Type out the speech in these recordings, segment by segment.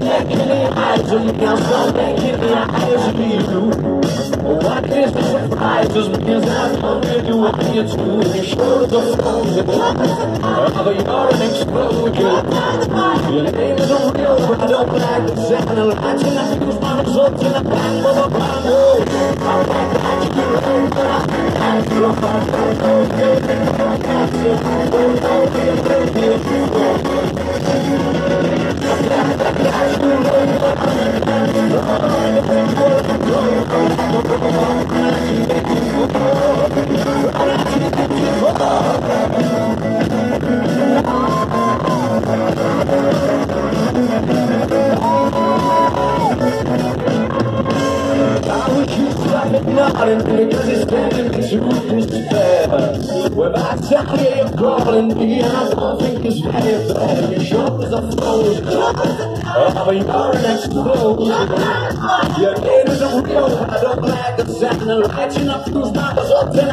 Lekili aydın me, lekili aydın What is the surprises means that what we do I need to be sure the phone's a block Of your an explosion Your name is real but I don't like the sound of lights And I use my results in a bang of a bang Oh, I like that you're but I think I'm too hard I don't get it, I can't like Nodding because it's getting to despair. When I tell you you're calling me and I don't think it's very bad. Your shoulders are frozen. Oh, but you're an explosion. Your name is a real, I don't like the sound of lights and I fuse my results in a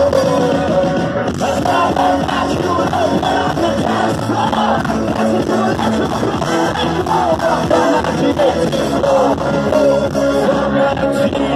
bang. Teenage